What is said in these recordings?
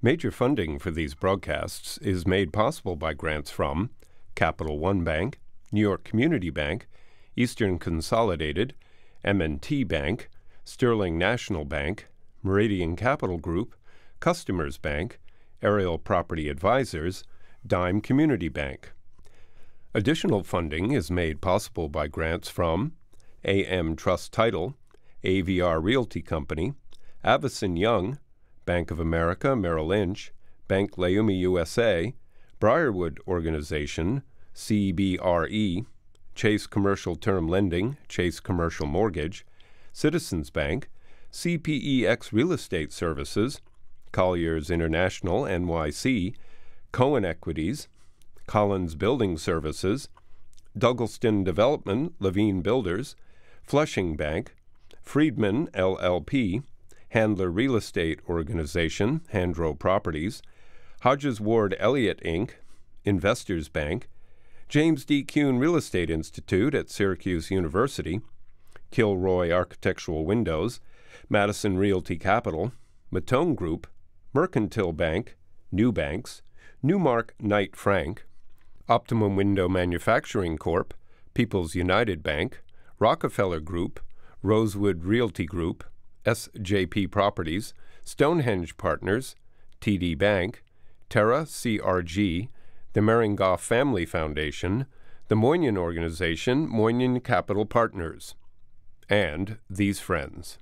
Major funding for these broadcasts is made possible by grants from Capital One Bank, New York Community Bank, Eastern Consolidated, M&T Bank, Sterling National Bank, Meridian Capital Group, Customers Bank, Ariel Property Advisors, Dime Community Bank. Additional funding is made possible by grants from AmTrust Title, AVR Realty Company, Avison Young, Bank of America Merrill Lynch, Bank Leumi USA, Briarwood Organization, CBRE, Chase Commercial Term Lending, Chase Commercial Mortgage, Citizens Bank, CPEX Real Estate Services, Colliers International NYC, Cohen Equities, Collins Building Services, Douglaston Development, Levine Builders, Flushing Bank, Friedman LLP, Handler Real Estate Organization, Handro Properties, Hodges Ward Elliott Inc., Investors Bank, James D. Kuhn Real Estate Institute at Syracuse University, Kilroy Architectural Windows, Madison Realty Capital, Matone Group, Mercantile Bank, New Banks, Newmark Knight Frank, Optimum Window Manufacturing Corp., People's United Bank, Rockefeller Group, Rosewood Realty Group, SJP Properties, Stonehenge Partners, TD Bank, Terra CRG, the Meringoff Family Foundation, the Moynihan Organization, Moynihan Capital Partners, and these friends.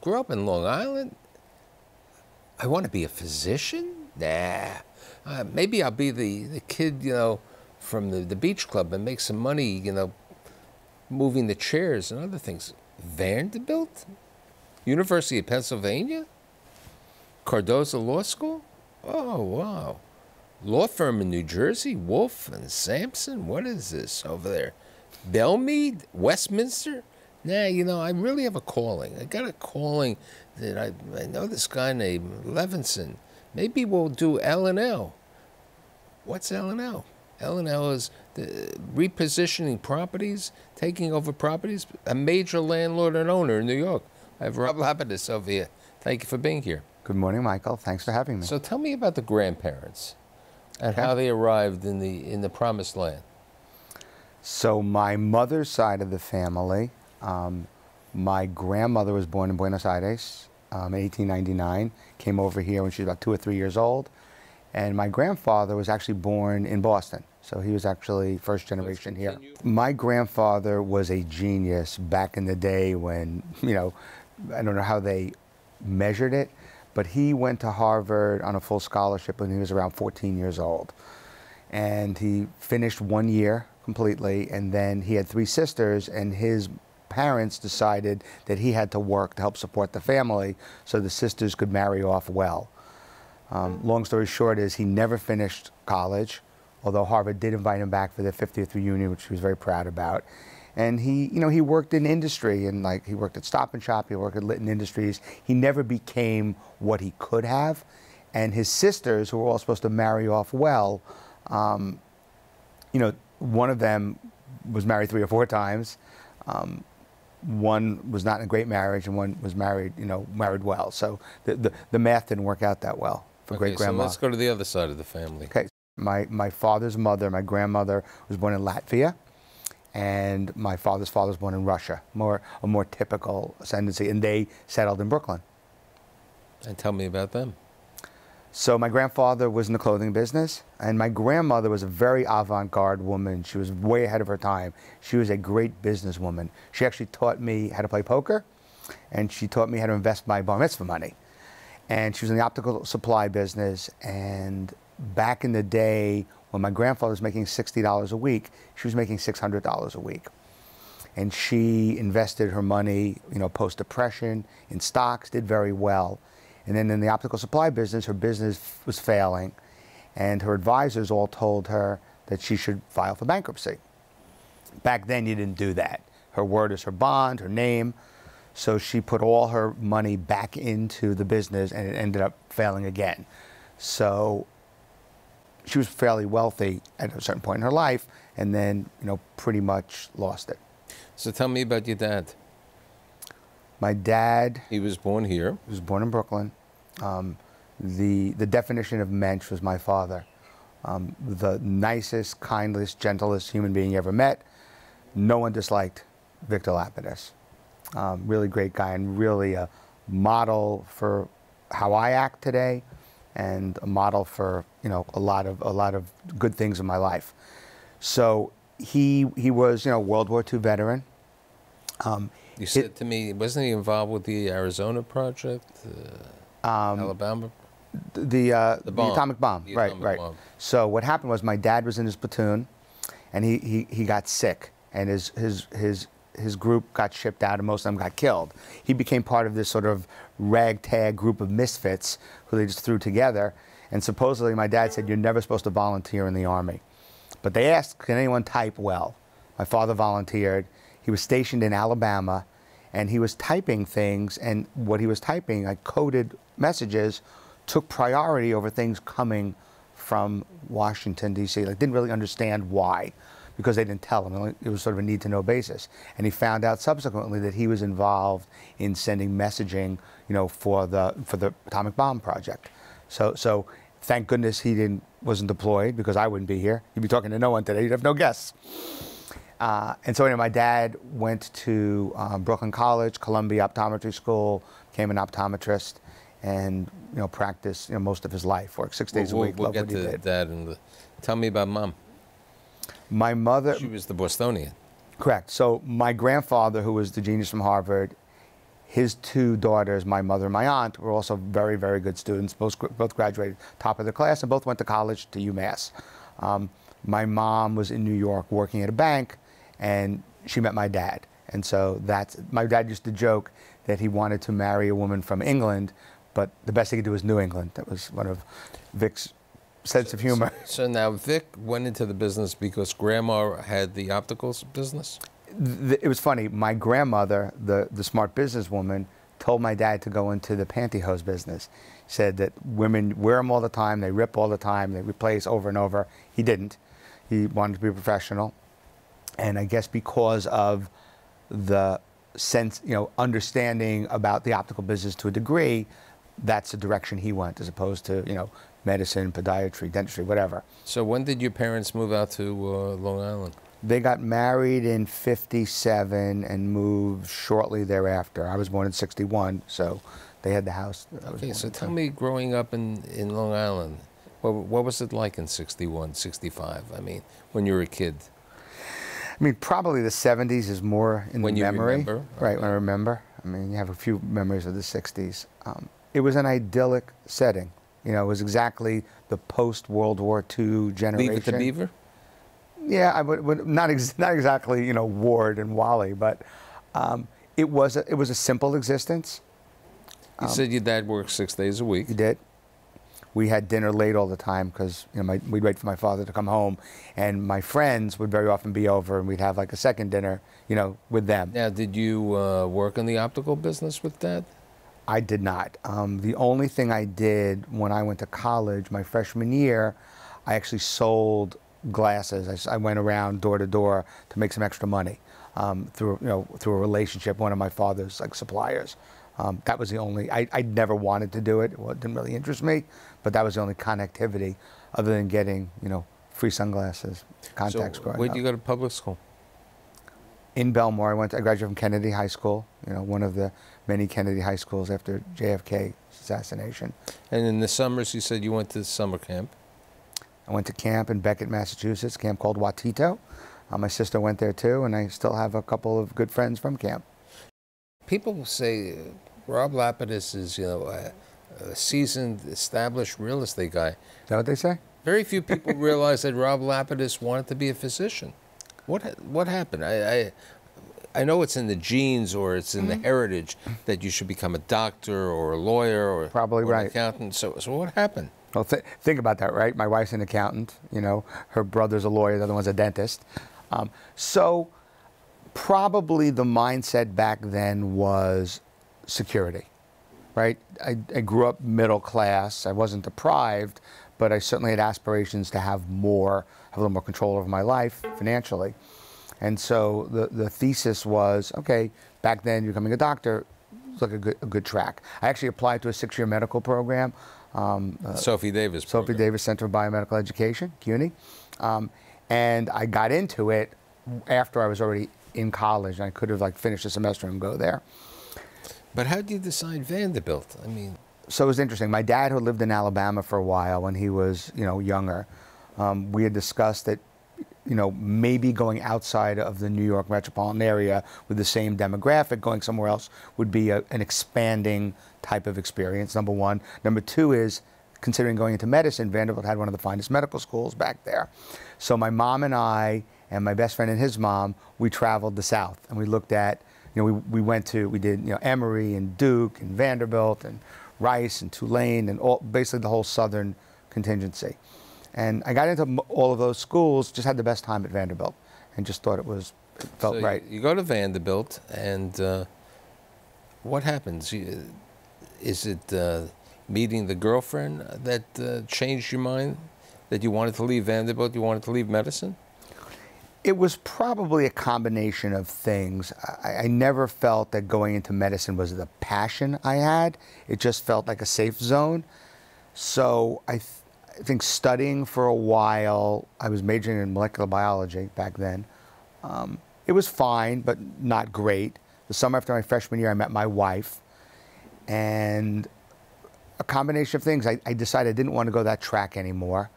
Grew up in Long Island. I want to be a physician? Nah. Uh, maybe I'll be the, the kid, you know, from the, the beach club and make some money, you know, moving the chairs and other things. Vanderbilt? University of Pennsylvania? Cardozo Law School? Oh, wow. Law firm in New Jersey? Wolff and Samson? What is this over there? Bellemead? Westminster? Nah, you know, I really have a calling. I got a calling that I, I know this guy named Levinson. Maybe we'll do L and L. What's L and L? L and L is the repositioning properties, taking over properties. A major landlord and owner in New York. I have Rob Lapidus over here. Thank you for being here. Good morning, Michael. Thanks for having me. So tell me about the grandparents and how they arrived in the in the promised land. So my mother's side of the family, um, my grandmother was born in Buenos Aires um, in 1899, came over here when she was about two or three years old. And my grandfather was actually born in Boston. So he was actually first generation here. My grandfather was a genius back in the day when, you know, I don't know how they measured it, but he went to Harvard on a full scholarship when he was around 14 years old. And he finished one year completely, and then he had three sisters, and his parents decided that he had to work to help support the family so the sisters could marry off well. Um, long story short is he never finished college, although Harvard did invite him back for the 50th reunion, which he was very proud about. And he, you know, he worked in industry and like he worked at Stop and Shop, he worked at Litton Industries. He never became what he could have. And his sisters, who were all supposed to marry off well, um, you know, one of them was married three or four times. Um, one was not in a great marriage and one was married, you know, married well. So the, the, the math didn't work out that well for Okay, great grandma. So let's go to the other side of the family. Okay. My, my father's mother, my grandmother, was born in Latvia, and my father's father was born in Russia, more, a more typical ascendancy, and they settled in Brooklyn. And tell me about them. So my grandfather was in the clothing business, and my grandmother was a very avant-garde woman. She was way ahead of her time. She was a great businesswoman. She actually taught me how to play poker, and she taught me how to invest my bar mitzvah money. And she was in the optical supply business, and back in the day When my grandfather was making $60 a week, she was making $600 a week. And she invested her money, you know, post depression in stocks, did very well. And then in the optical supply business, her business was failing. And her advisors all told her that she should file for bankruptcy. Back then, you didn't do that. Her word is her bond, her name. So she put all her money back into the business and it ended up failing again. So she was fairly wealthy at a certain point in her life and then, you know, pretty much lost it. So tell me about your dad. My dad He was born here. He was born in Brooklyn. Um, the, the definition of mensch was my father. Um, the nicest, kindest, gentlest human being you ever met. No one disliked Victor Lapidus. Um, really great guy and really a model for how I act today and a model for you know a lot of a lot of good things in my life. So he he was you know World War II veteran. Um, You said to me, wasn't he involved with the Arizona project, uh, um, Alabama? the uh, the, bomb. atomic bomb. The right, atomic right. bomb. So what happened was my dad was in his platoon, and he, he, he got sick, and his his his his group got shipped out, and most of them got killed. He became part of this sort of ragtag group of misfits who they just threw together. And supposedly, my dad said, "You're never supposed to volunteer in the army." But they asked, "Can anyone type well?" My father volunteered. He was stationed in Alabama, and he was typing things. And what he was typing, like coded messages, took priority over things coming from Washington D.C. Like didn't really understand why, because they didn't tell him. It was sort of a need-to-know basis. And he found out subsequently that he was involved in sending messaging, you know, for the for the atomic bomb project. So so thank goodness he didn't wasn't deployed because I wouldn't be here. You'd be talking to no one today. You'd have no guests. Uh, and so anyway, my dad went to um, Brooklyn College, Columbia Optometry School, became an optometrist, and you know practiced you know most of his life. Worked six days we'll, a week. We'll get to that. And the, tell me about mom. My mother, She was the Bostonian. correct. So my grandfather, who was the genius from Harvard, his two daughters, my mother and my aunt, were also very, very good students. Both, both graduated top of their class and both went to college to UMass. Um, my mom was in New York working at a bank, and she met my dad. And so that's my dad used to joke that he wanted to marry a woman from England, but the best he could do was New England. That was one of Vic's sense of humor. So now Vic went into the business because grandma had the opticals business? th- it was funny. My grandmother, the, the smart businesswoman, told my dad to go into the pantyhose business. Said that women wear them all the time, they rip all the time, they replace over and over. He didn't. He wanted to be a professional. And I guess because of the sense, you know, understanding about the optical business to a degree, that's the direction he went as opposed to, you know, medicine, podiatry, dentistry, whatever. So when did your parents move out to uh, Long Island? They got married in 57 and moved shortly thereafter. I was born in 61, so they had the house. that I was Okay, so tell me, growing up in, in Long Island, what, what was it like in 61, 65? I mean, when you were a kid? I mean, probably the 70s is more in When the you memory. remember? Right, Okay. when I remember. I mean, you have a few memories of the 60s. Um, it was an idyllic setting. You know, it was exactly the post World War II generation. Leave it to Beaver? Yeah, I would, would not ex- not exactly you know Ward and Wally, but um, it was a, it was a simple existence. You Um, said your dad worked six days a week. He did. We had dinner late all the time because you know my, we'd wait for my father to come home, and my friends would very often be over, and we'd have like a second dinner, you know, with them. Now, did you uh, work in the optical business with dad? I did not. Um, the only thing I did when I went to college, my freshman year, I actually sold glasses. I went around door to door to make some extra money um, through you know through a relationship, one of my father's like suppliers. Um, that was the only. I, I never wanted to do it. Well, it didn't really interest me, but that was the only connectivity, other than getting you know free sunglasses, contacts. so where'd up. you go to public school? in Bellmore. I went. I graduated from Kennedy High School. You know, one of the many Kennedy high schools after JFK assassination. And in the summers, you said you went to summer camp. I went to camp in Becket, Massachusetts, camp called Watitoh. Uh, my sister went there too, and I still have a couple of good friends from camp. People say Rob Lapidus is, you know, a, a seasoned, established real estate guy. Is that what they say? Very few people realize that Rob Lapidus wanted to be a physician. What what happened? I, I I know it's in the genes or it's in the heritage that you should become a doctor or a lawyer or Probably or an right. accountant. So so what happened? Well, th- think about that, right? My wife's an accountant. You know, her brother's a lawyer. The other one's a dentist. Um, so, probably the mindset back then was security, right? I, I grew up middle class. I wasn't deprived, but I certainly had aspirations to have more, have a little more control over my life financially. And so the, the thesis was okay, back then you're becoming a doctor, it's like a good, a good track. I actually applied to a six year medical program. Um, uh, Sophie Davis. Sophie program. Davis Center of Biomedical Education, CUNY. Um, and I got into it after I was already in college, and I could have like finished the semester and go there. But how did you decide Vanderbilt? I mean, So it was interesting. My dad, who lived in Alabama for a while when he was, you know, younger, um, we had discussed that, you know, maybe going outside of the New York metropolitan area with the same demographic, going somewhere else would be a, an expanding type of experience. Number one. Number two is considering going into medicine. Vanderbilt had one of the finest medical schools back there. So my mom and I and my best friend and his mom, we traveled the South and we looked at, know, we, we went to, we did, you know, Emory and Duke and Vanderbilt and Rice and Tulane and all, basically the whole Southern contingency. And I got into all of those schools, just had the best time at Vanderbilt and just thought it was, it felt so right. You, go to Vanderbilt, and uh, what happens? Is it uh, meeting the girlfriend that uh, changed your mind? That you wanted to leave Vanderbilt? You wanted to leave medicine? It was probably a combination of things. I, I never felt that going into medicine was the passion I had. It just felt like a safe zone. So I, th- I think studying for a while, I was majoring in molecular biology back then. Um, it was fine, but not great. The summer after my freshman year, I met my wife, and a combination of things. I, I decided I didn't want to go that track anymore.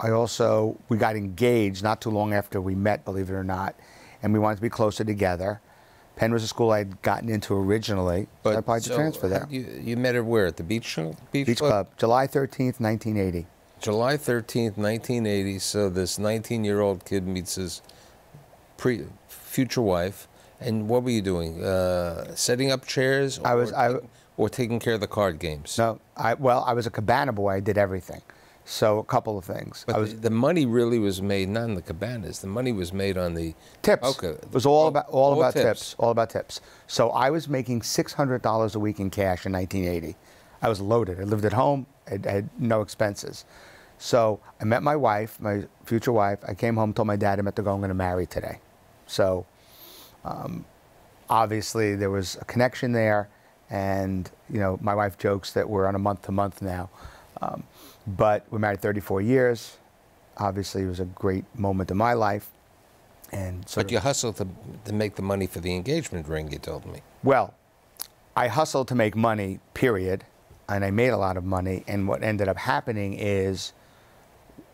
I also we got engaged not too long after we met, believe it or not, and we wanted to be closer together. Penn was a school I'd gotten into originally, but I applied to transfer there. You, you met her where? At the Beach Club? Beach Club, July 13th, 1980. July 13th, 1980. So this 19-year-old kid meets his pre future wife. And what were you doing? Uh, setting up chairs? I was- or I- taking- or taking care of the card games? No, I well, I was a cabana boy. I did everything. So a couple of things. But I was the, the money really was made not in the cabanas. The money was made on the tips. Okay, It was all about all, all about tips. tips. All about tips. So I was making six hundred dollars a week in cash in 1980. I was loaded. I lived at home. I, I had no expenses. So I met my wife, my future wife. I came home, told my dad I'm at the go. I'm going to marry today. So um, obviously there was a connection there, and you know my wife jokes that we're on a month to month now. Um, but we're married 34 years. Obviously, it was a great moment in my life. And But you hustled to, to make the money for the engagement ring, you told me. well, I hustled to make money, period, and I made a lot of money. And what ended up happening is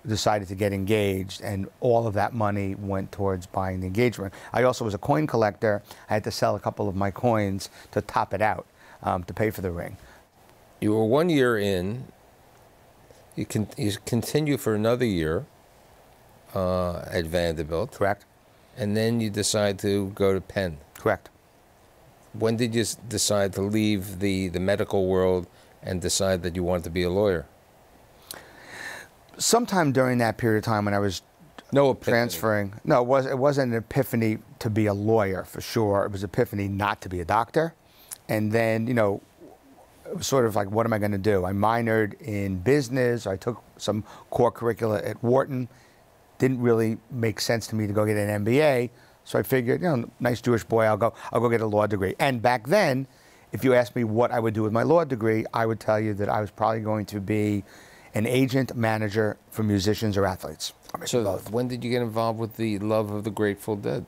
decided to get engaged, and all of that money went towards buying the engagement. I also was a coin collector. I had to sell a couple of my coins to top it out um, to pay for the ring. You were one year in. You, con- you continue for another year uh, at Vanderbilt, Correct? and then you decide to go to Penn. Correct. When did you decide to leave the, the medical world and decide that you wanted to be a lawyer? Sometime during that period of time when I was No epiphany. transferring. No, it was it wasn't an epiphany to be a lawyer for sure. It was epiphany not to be a doctor. And then, you know, sort of like, what am I going to do? I minored in business. I took some core curricula at Wharton. Didn't really make sense to me to go get an MBA. So I figured, you know, nice Jewish boy, I'll go, I'll go get a law degree. And back then, if you asked me what I would do with my law degree, I would tell you that I was probably going to be an agent manager for musicians or athletes. Or So both. when did you get involved with the love of the Grateful Dead?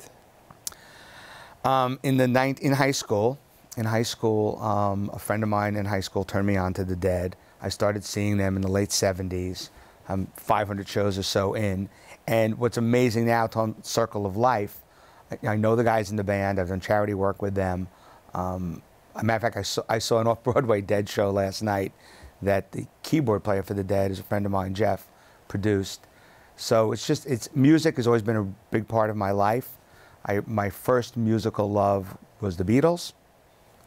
Um, in the ninth, in high school, in high school, um, a friend of mine in high school turned me on to the Dead. I started seeing them in the late '70s. I'm 500 shows or so in, and what's amazing now, Tom Circle of Life, I, I know the guys in the band. I've done charity work with them. Um, a matter of fact, I saw, I saw an off-Broadway Dead show last night. That the keyboard player for the Dead is a friend of mine, Jeff produced. So it's just it's music has always been a big part of my life. I, my first musical love was the Beatles,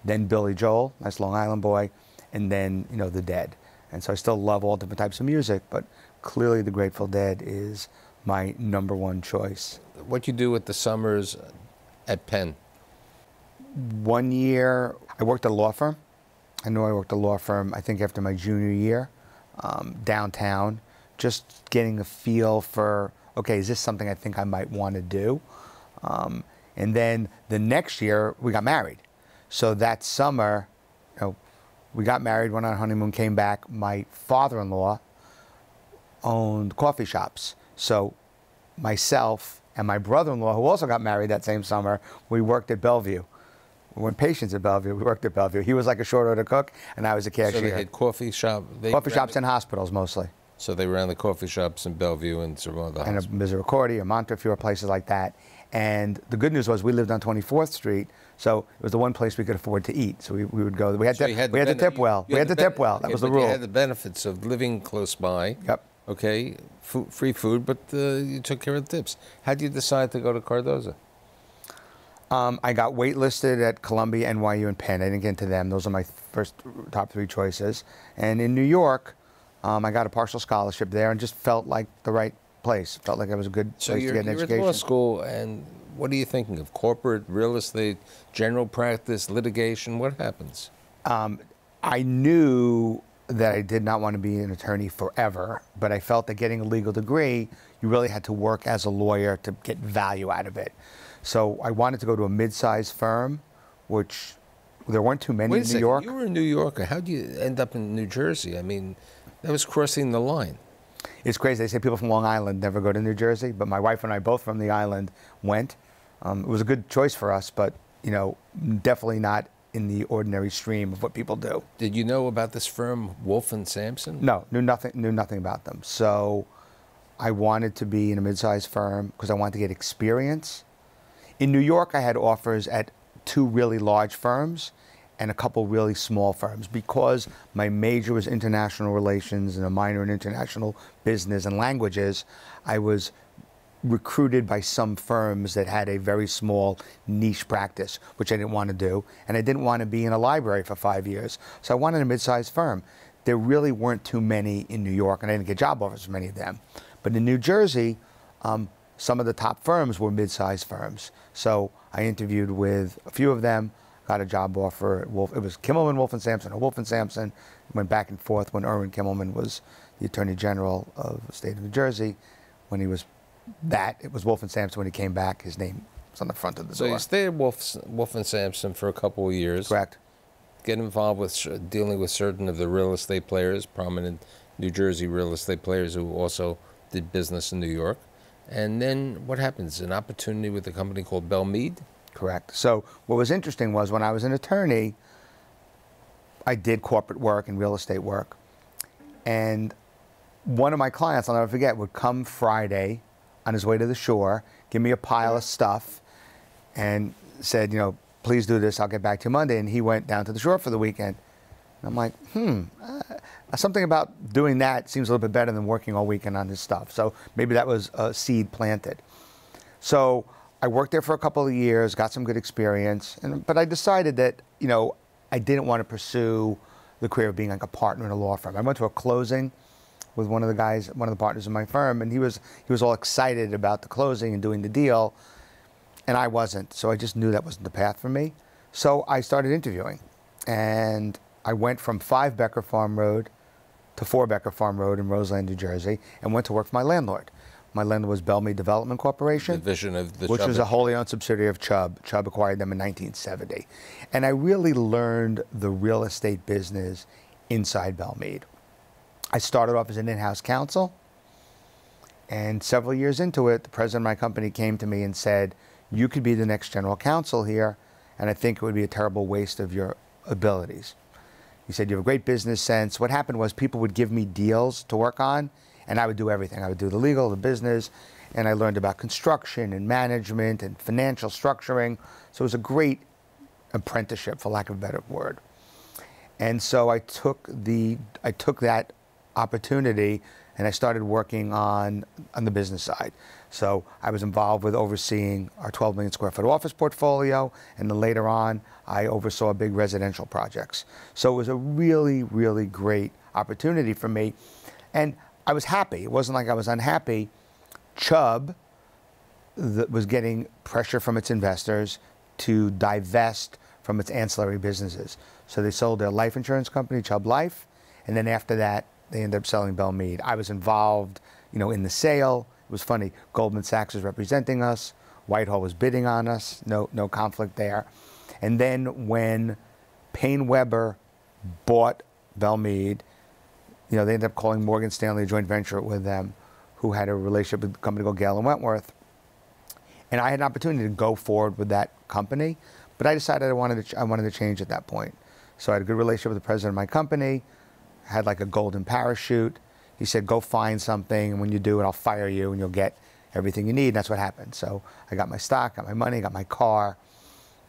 then Billy Joel, nice Long Island boy, and then you know the Dead. And so I still love all different types of music, but clearly the Grateful Dead is my number one choice. What you do with the summers at Penn? One year, I worked at a law firm. I know I worked at a law firm, I think after my junior year, um, downtown, just getting a feel for, okay, is this something I think I might want to do? Um, and then the next year, we got married. So that summer, you know, we got married, went on a honeymoon, came back. My father in law owned coffee shops. So myself and my brother in law, who also got married that same summer, we worked at Bellevue. We were patients at Bellevue. We worked at Bellevue. He was like a short order cook, and I was a cashier. So they had coffee shop. They coffee shops the- and hospitals mostly. So they ran the coffee shops in Bellevue and some other and a. Misericordia, Montefiore, places like that. And the good news was we lived on 24th Street, so it was the one place we could afford to eat. So we, we would go. We had So to, had we had to tip well. We had to the tip well. That okay, was the rule. You had the benefits of living close by. Yep. Okay, free food, but uh, you took care of the tips. How did you decide to go to Cardozo? Um, I got waitlisted at Columbia, NYU, and Penn. I didn't get into them. Those are my first top three choices. And in New York, um, I got a partial scholarship there and just felt like the right place. Felt like it was a good So place to get an education. you're at education. law school, and what are you thinking of? Corporate, real estate, general practice, litigation? What happens? Um, I knew that I did not want to be an attorney forever, but I felt that getting a legal degree, you really had to work as a lawyer to get value out of it. So I wanted to go to a mid-sized firm, which there weren't too many Wait in New second. York. You were a New Yorker. How would you end up in New Jersey? I mean, that was crossing the line. It's crazy. They say people from Long Island never go to New Jersey, but my wife and I, both from the island, went. Um, it was a good choice for us, but you know, definitely not in the ordinary stream of what people do. Did you know about this firm, Wolff and Samson? No, knew nothing. Knew nothing about them. So I wanted to be in a mid-sized firm because I wanted to get experience. In New York, I had offers at two really large firms and a couple really small firms because my major was international relations and a minor in international business and languages. I was recruited by some firms that had a very small niche practice, which I didn't want to do. And I didn't want to be in a library for five years. So I wanted a mid sized firm. There really weren't too many in New York, and I didn't get job offers from many of them. But in New Jersey, um, some of the top firms were mid sized firms. So I interviewed with a few of them, got a job offer at Wolff. It was Kimmelman, Wolff and Samson, or Wolff and Samson. Went back and forth when Irwin Kimmelman was the Attorney General of the state of New Jersey. When he was that, it was Wolff and Samson. When he came back, his name was on the front of the So door. you stayed at Wolff, Wolff and Samson for a couple of years. Correct. Get involved with dealing with certain of the real estate players, prominent New Jersey real estate players who also did business in New York. And then what happens? An opportunity with a company called Bellemead. Correct. So what was interesting was when I was an attorney, I did corporate work and real estate work. And one of my clients, I'll never forget, would come Friday on his way to the shore, give me a pile of stuff, and said, you know, please do this, I'll get back to you Monday. And he went down to the shore for the weekend. And I'm like, hmm, uh, something about doing that seems a little bit better than working all weekend on his stuff. So maybe that was a seed planted. So I worked there for a couple of years, got some good experience, and, but I decided that you know I didn't want to pursue the career of being like a partner in a law firm. I went to a closing with one of the guys, one of the partners in my firm, and he was he was all excited about the closing and doing the deal, and I wasn't. So I just knew that wasn't the path for me. So I started interviewing, and I went from five Becker Farm Road to four Becker Farm Road in Roseland, New Jersey, and went to work for my landlord. My lender was Bellemead Development Corporation Division of the which was a wholly owned subsidiary of Chubb. Chubb acquired them in 1970. And I really learned the real estate business inside Bellemead. I started off as an in house counsel. And several years into it, the president of my company came to me and said, You could be the next general counsel here, and I think it would be a terrible waste of your abilities. He said, You have a great business sense. What happened was people would give me deals to work on, and I would do everything. I would do the legal, the business, and I learned about construction and management and financial structuring. So it was a great apprenticeship, for lack of a better word. And so I took the I took that opportunity and I started working on on the business side. So I was involved with overseeing our 12 million square foot office portfolio, and then later on, I oversaw big residential projects. So it was a really, really great opportunity for me, and I was happy. It wasn't like I was unhappy. Chubb that was getting pressure from its investors to divest from its ancillary businesses. So they sold their life insurance company, Chubb Life, and then after that, they ended up selling Bellemead. I was involved, you know, in the sale. It was funny. Goldman Sachs was representing us. Whitehall was bidding on us. No, no conflict there. And then when PaineWebber bought Bellemead, you know, they ended up calling Morgan Stanley a joint venture with them, who had a relationship with a company called Gale and Wentworth. And I had an opportunity to go forward with that company, but I decided I wanted to, I wanted to change at that point. So I had a good relationship with the president of my company, had like a golden parachute. He said, go find something, and when you do it, I'll fire you, and you'll get everything you need. And that's what happened. So I got my stock, got my money, got my car.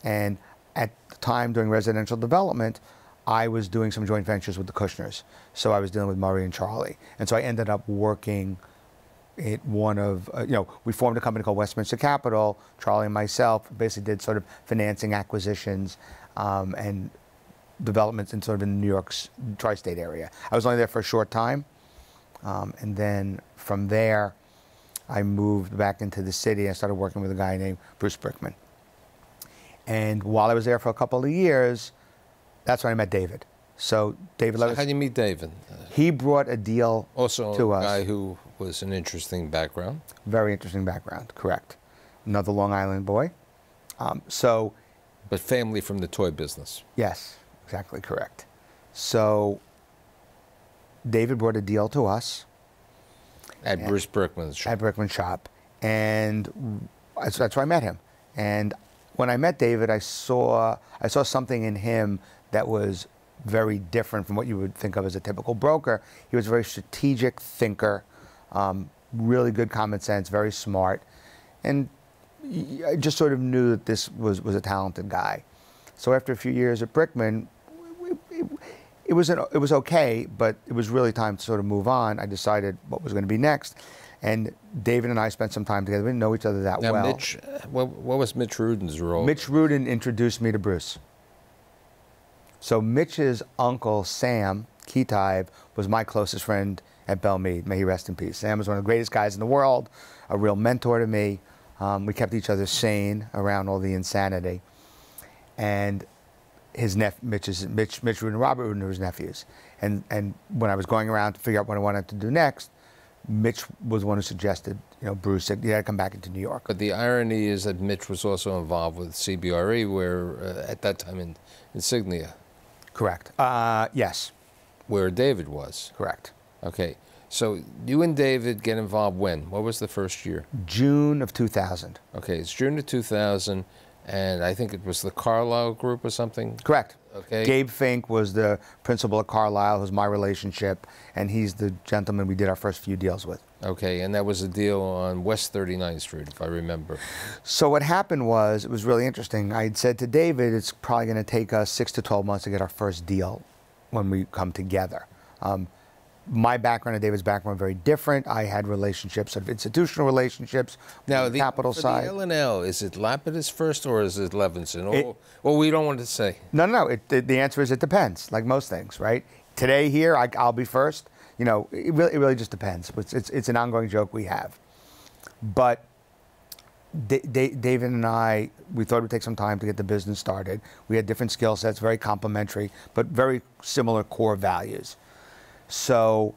And at the time during residential development, I was doing some joint ventures with the Kushners. So I was dealing with Murray and Charlie. And so I ended up working it one of, uh, you know, we formed a company called Westminster Capital. Charlie and myself basically did sort of financing acquisitions um, and developments in sort of in the New York's tri-state area. I was only there for a short time, um, and then from there, I moved back into the city and started working with a guy named Bruce Brickman. And while I was there for a couple of years, that's when I met David. So David, So how do you meet David? he brought a deal Also, to a us. guy who was an interesting background. Very interesting background, correct. Another Long Island boy. Um, so, But family from the toy business. yes, exactly correct. So, David brought a deal to us At. Bruce Brickman's shop. at Brickman Shop, and that's, that's where I met him. And when I met David, I saw I saw something in him that was very different from what you would think of as a typical broker. He was a very strategic thinker, um, really good common sense, very smart, and I just sort of knew that this was was a talented guy. So after a few years at Brickman, it, it was an, it was okay, but it was really time to sort of move on. I decided what was going to be next, and David and I spent some time together. We didn't know each other that now, well. Mitch, uh, what, what was Mitch Rudin's role? Mitch Rudin introduced me to Bruce. So Mitch's uncle Sam Ketive was my closest friend at Bellemead. May he rest in peace. Sam was one of the greatest guys in the world, a real mentor to me. Um, we kept each other sane around all the insanity. And his nep- Mitch's, Mitch, Mitch Rudin and Robert Rudin were his nephews. And, and when I was going around to figure out what I wanted to do next, Mitch was one who suggested, you know, Bruce said, you got to come back into New York. But the irony is that Mitch was also involved with CBRE, where uh, at that time in Insignia, Correct. Uh, yes, where David was. correct. Okay, so you and David get involved when? What was the first year? June of 2000. Okay, it's June of 2000, and I think it was the Carlyle Group or something. Correct. Okay. Gabe Fink was the principal at Carlyle, who's my relationship, and he's the gentleman we did our first few deals with. Okay, and that was a deal on West 39th Street, if I remember. So what happened was, it was really interesting. I had said to David, it's probably going to take us six to 12 months to get our first deal when we come together. Um, my background and David's background were very different. I had relationships, sort of institutional relationships, Now, the capital for side. the L&L, is it Lapidus first or is it Levinson? It- Or, well, we don't want to say. No, no, no. It, it, the answer is it depends, like most things, right? Today here, I, I'll be first. You know, it really, it really just depends. It's, it's, it's an ongoing joke we have. But Da- Da- David and I, we thought it would take some time to get the business started. We had different skill sets, very complementary, but very similar core values. So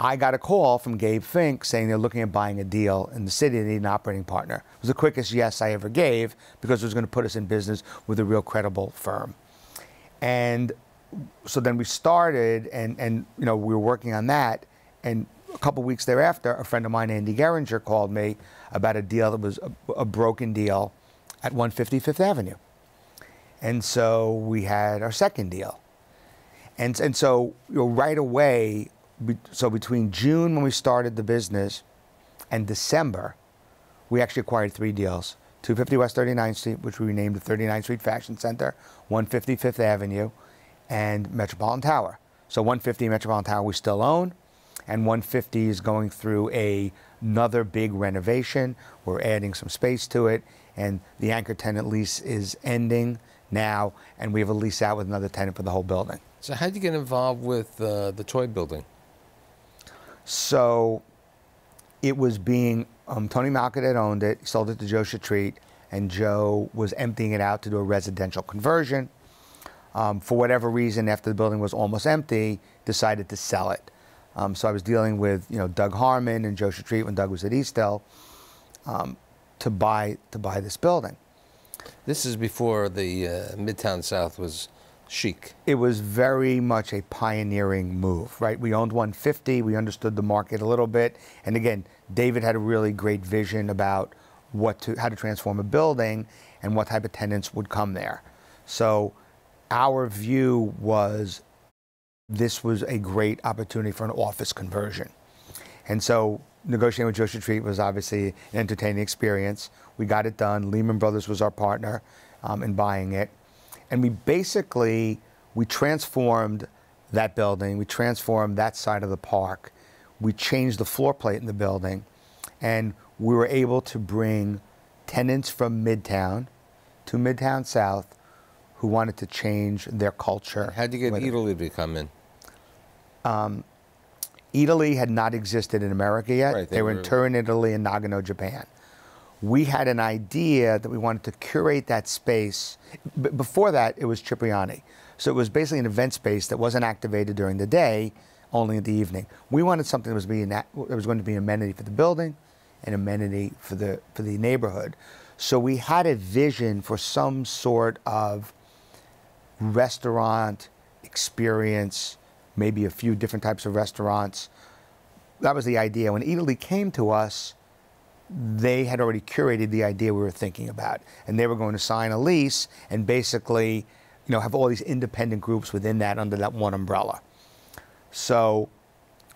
I got a call from Gabe Fink saying they're looking at buying a deal in the city. They need an operating partner. It was the quickest yes I ever gave because it was going to put us in business with a real credible firm. And so then we started, and, and you know we were working on that. And a couple weeks thereafter, a friend of mine, Andy Geringer, called me about a deal that was a, a broken deal at 155th Avenue. And so we had our second deal. And, and so you know, right away, so between June when we started the business and December, we actually acquired three deals 250 West 39th Street, which we renamed the 39th Street Fashion Center, 155th Avenue, and Metropolitan Tower. So 150 Metropolitan Tower we still own. and 150 is going through a, another big renovation. We're adding some space to it, and the anchor tenant lease is ending now, and we have a lease out with another tenant for the whole building. So how did you get involved with uh, the toy building? So it was being, um, Tony Malkin had owned it, sold it to Joe Chetrit, and Joe was emptying it out to do a residential conversion. Um, for whatever reason, after the building was almost empty, decided to sell it. Um, so I was dealing with you know Doug Harmon and Joe Chetrit when Doug was at Eastdil um, to buy to buy this building. This is before the uh, Midtown South was chic. It was very much a pioneering move, right? We owned 150, we understood the market a little bit, and again, David had a really great vision about what to how to transform a building and what type of tenants would come there. So our view was this was a great opportunity for an office conversion. And so negotiating with Joe Chetrit was obviously an entertaining experience. We got it done. Lehman Brothers was our partner um, in buying it. And we basically, we transformed that building. We transformed that side of the park. We changed the floor plate in the building. And we were able to bring tenants from Midtown to Midtown South who wanted to change their culture. How'd you get. Eataly to come in? Um, Eataly had not existed in America yet. Right, they, they were in Turin, Italy, and Nagano, Japan. We had an idea that we wanted to curate that space. B- before that, it was Cipriani. So it was basically an event space that wasn't activated during the day, only in the evening. We wanted something that was, being, that was going to be an amenity for the building and amenity for the, for the neighborhood. So we had a vision for some sort of restaurant experience, maybe a few different types of restaurants. That was the idea. When Eataly came to us, they had already curated the idea we were thinking about, and they were going to sign a lease and basically, you know, have all these independent groups within that under that one umbrella. So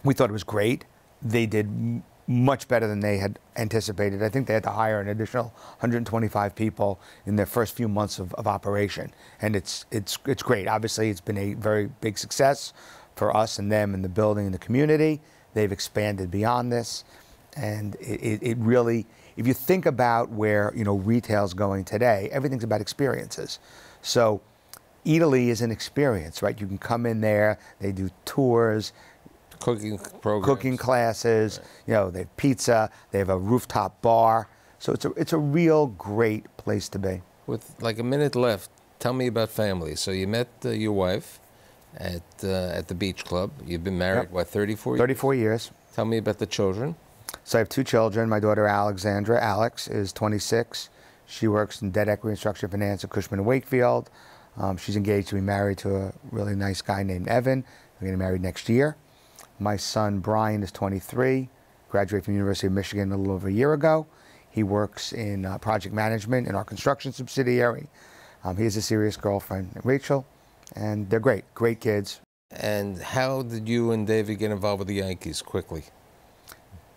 we thought it was great. They did much better than they had anticipated. I think they had to hire an additional 125 people in their first few months of, of operation, and it's it's it's great. Obviously, it's been a very big success for us and them and the building and the community. They've expanded beyond this, and it, it, really, if you think about where you know retail's going today, everything's about experiences. So Eataly is an experience, right? You can come in there, they do tours, Cooking programs. cooking classes, you know, they have pizza, they have a rooftop bar. So it's a, it's a real great place to be. With like a minute left, tell me about family. So you met uh, your wife at uh, at the beach club. You've been married Yep. what 34 years? 34 years. Tell me about the children. So I have two children. My daughter Alexandra, Alex, is 26. She works in debt equity and structured finance at Cushman & Wakefield. Um, she's engaged to be married to a really nice guy named Evan. We're getting married next year. My son Brian is 23, graduated from the University of Michigan a little over a year ago. He works in uh, project management in our construction subsidiary. Um, he has a serious girlfriend, Rachel, and they're great, great kids. And how did you and David get involved with the Yankees quickly?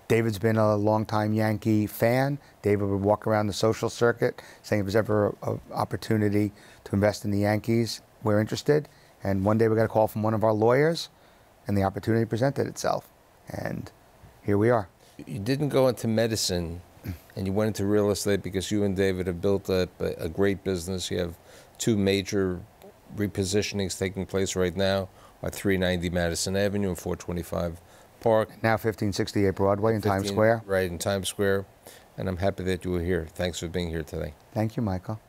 David's been a longtime Yankee fan. David would walk around the social circuit saying if there's ever an opportunity to invest in the Yankees, we're interested. And one day we got a call from one of our lawyers, and the opportunity presented itself. And here we are. You didn't go into medicine, and you went into real estate because you and David have built up a, a great business. You have two major repositionings taking place right now at 390 Madison Avenue and 425 Park. Now 1568 Broadway in Times Square. Right in Times Square. And I'm happy that you were here. Thanks for being here today. Thank you, Michael.